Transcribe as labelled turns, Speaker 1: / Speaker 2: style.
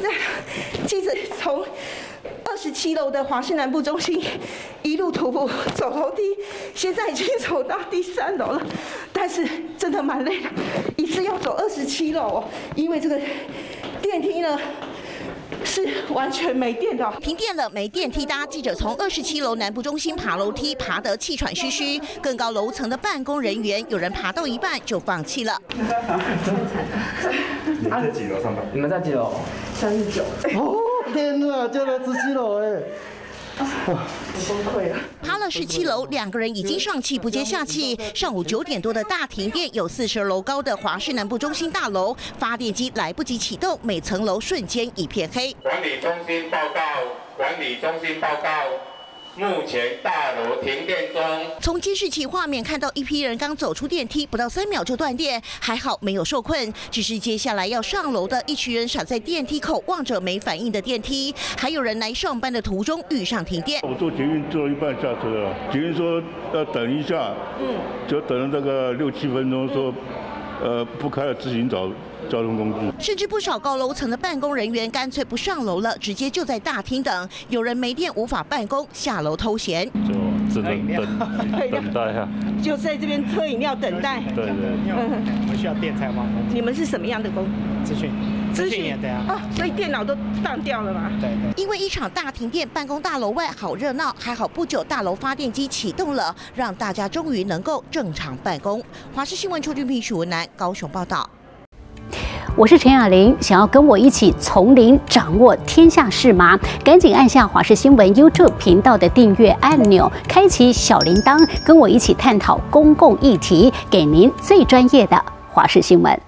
Speaker 1: 现在记者从二十七楼的华信南部中心一路徒步走楼梯，现在已经走到第三楼了，但是真的蛮累的，一次要走二十七楼哦，因为这个电梯呢。是完全没电的，
Speaker 2: 停电了，没电梯搭。记者从二十七楼南部中心爬楼梯，爬得气喘吁吁。更高楼层的办公人员，有人爬到一半就放弃了。
Speaker 3: 你在几楼上班？
Speaker 4: 你们在几楼？
Speaker 1: 三十九。
Speaker 5: 哦，天哪，就在十七楼哎。
Speaker 1: 我崩溃了。
Speaker 2: 爬了十七楼，两个人已经上气不接下气。上午九点多的大停电，有四十楼高的华视南部中心大楼，发电机来不及启动，每层楼瞬间一片黑。
Speaker 6: 管理中心报告，管理中心报告。目前大楼停电中。
Speaker 2: 从监视器画面看到，一批人刚走出电梯，不到三秒就断电，还好没有受困。只是接下来要上楼的一群人傻在电梯口望着没反应的电梯，还有人来上班的途中遇上停电。
Speaker 7: 我坐捷运坐一半下车了，捷运说要等一下，嗯，就等了大概六七分钟，说。呃，不开了，自行找交通工具。
Speaker 2: 甚至不少高楼层的办公人员干脆不上楼了，直接就在大厅等。有人没电无法办公，下楼偷闲，
Speaker 7: 就只能等等待啊。
Speaker 1: 就在这边喝饮料等待。
Speaker 7: 对对。
Speaker 4: 我们需要电才吗。
Speaker 1: 你们是什么样的工？
Speaker 4: 资讯。资讯也对啊。
Speaker 1: 啊，所以电脑都断掉了嘛。
Speaker 4: 对对。
Speaker 2: 因为一场大停电，办公大楼外好热闹，还好不久大楼发电机启动了，让大家终于能够正常办公。华视新闻邱俊平、许文南。高雄报道，
Speaker 8: 我是陈雅玲。想要跟我一起从零掌握天下事吗？赶紧按下华视新闻 YouTube 频道的订阅按钮，开启小铃铛，跟我一起探讨公共议题，给您最专业的华视新闻。